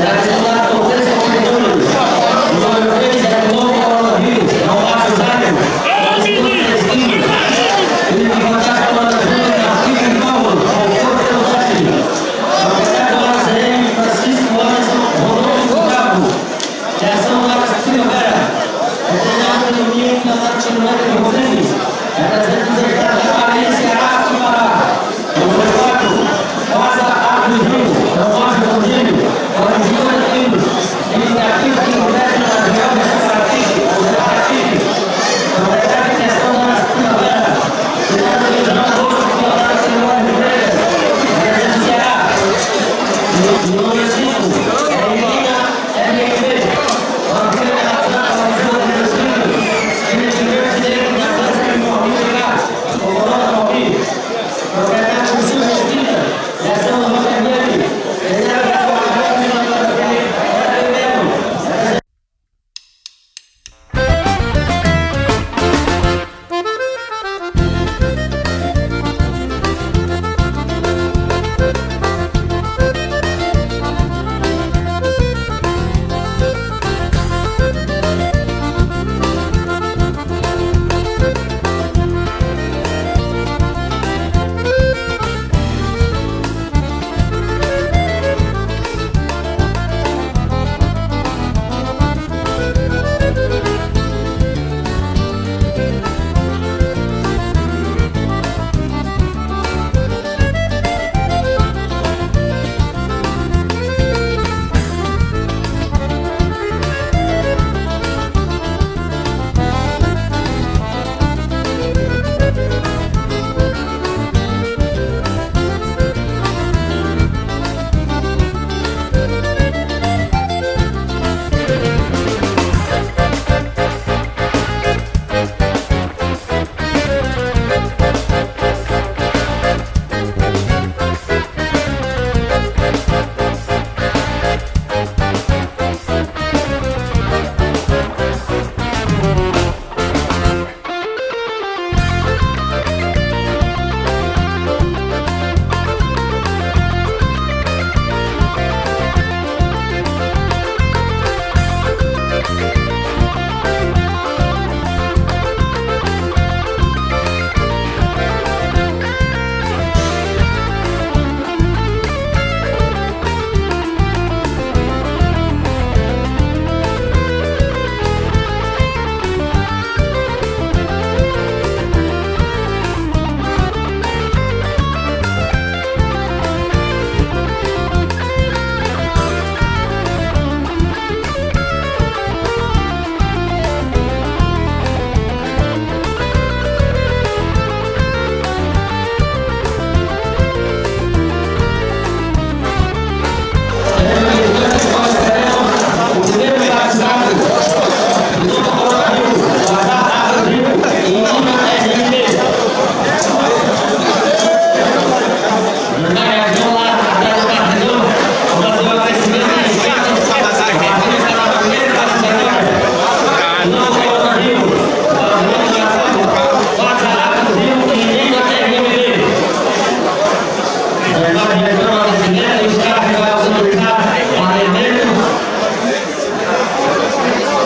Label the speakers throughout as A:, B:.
A: gracias.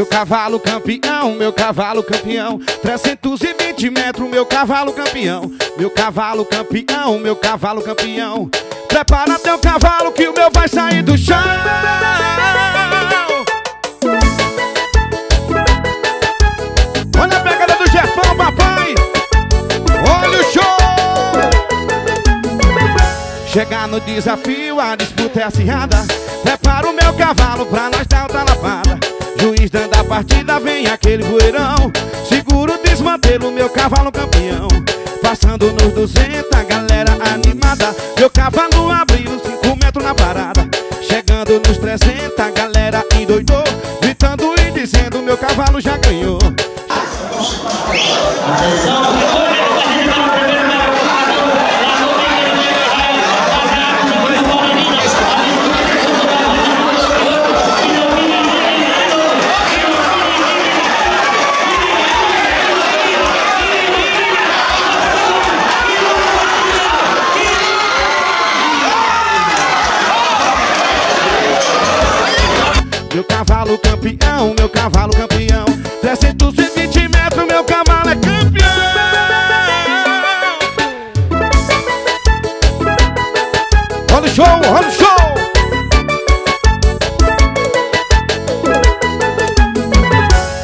A: Meu cavalo campeão, meu cavalo campeão 320 metros, meu cavalo campeão. Meu cavalo campeão, meu cavalo campeão. Prepara teu cavalo que o meu vai sair do chão. Olha a pegada do Jefão, papai. Olha o show Chegar no desafio, a disputa é acirrada. Prepara o meu cavalo pra nós dar outra lavada. Juiz dando a partida, vem aquele poeirão Seguro desmantelo, meu cavalo campeão. Passando nos 200, a galera animada. Meu cavalo abriu 5 metros na parada. Chegando nos 300, a galera endoidou. Gritando e dizendo, meu cavalo já ganhou. Meu cavalo campeão, meu cavalo campeão. 320 metros, meu cavalo é campeão. Rola o show, rola o show.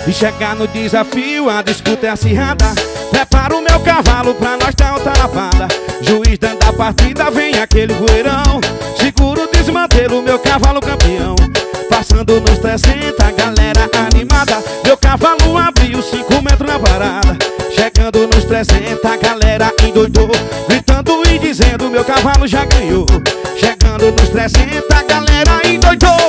A: E chegar no desafio, a disputa é acirrada. Prepara o meu cavalo pra nós dar outra lavada Juiz dando a partida, vem aquele voeirão. Seguro desmantelo, meu cavalo campeão Passando nos 300, a galera animada. Meu cavalo abriu 5 metros na parada. Chegando nos 300, a galera endoidou Gritando e dizendo, meu cavalo já ganhou. Chegando nos 300, a galera endoidou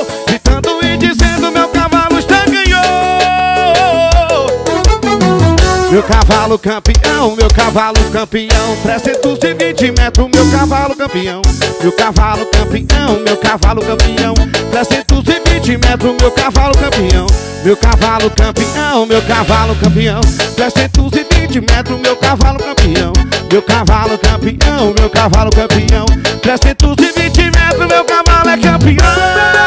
A: cavalo campeão, meu cavalo campeão. 320 metros, meu cavalo campeão. Meu cavalo campeão, meu cavalo campeão. 320 metros, meu cavalo campeão. Meu cavalo campeão, meu cavalo campeão. 320 metros, meu cavalo campeão. Meu cavalo campeão, meu cavalo campeão. 320 metros, meu cavalo é campeão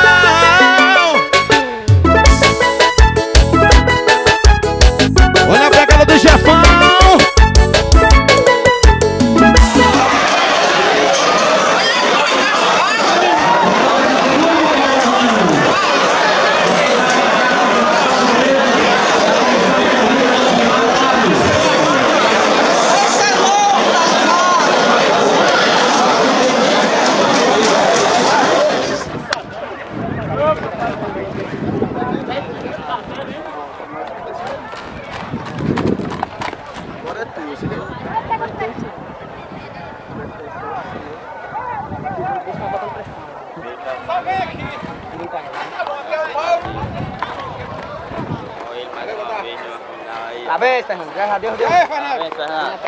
B: Cabeça, Fernando. Graças a Deus, Deus.
C: É, Fernando.
B: Fernando.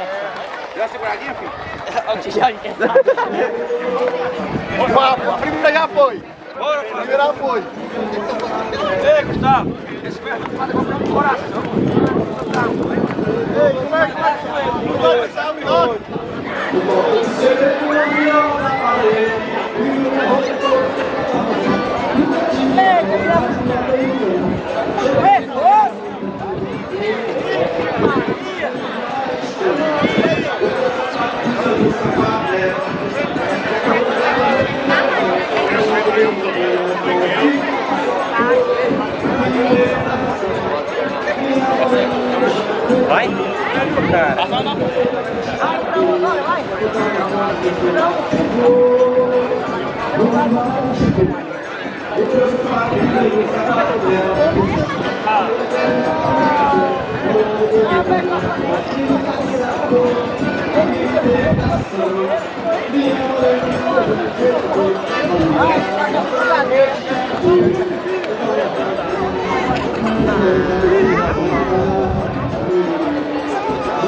C: Deu uma seguradinha, filho?
B: Olha o tijolo que
C: A primeira já foi. A primeira foi.
D: Ei, Gustavo, esse perto do padre comprou um coração.
C: Vai?
D: Cara.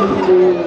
C: Rápido.